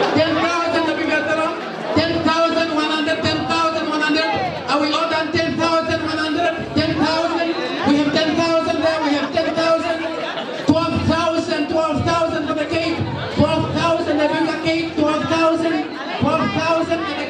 10,000 Abigataram, 10,100, 10,100, are we all done? 10,100, 10,000? We have 10,000 there, we have 10,000, 12,000, for the cake, 12,000 Abigatar cake, 12,000, 12,000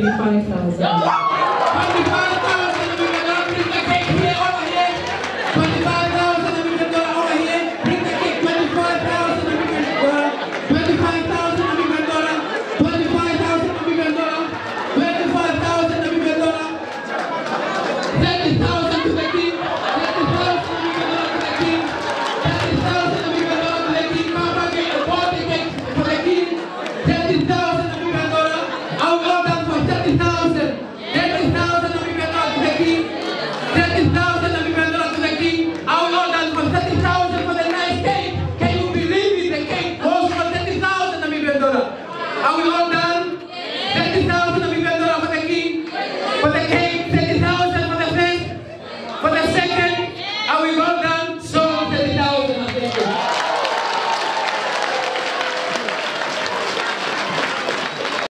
185,000.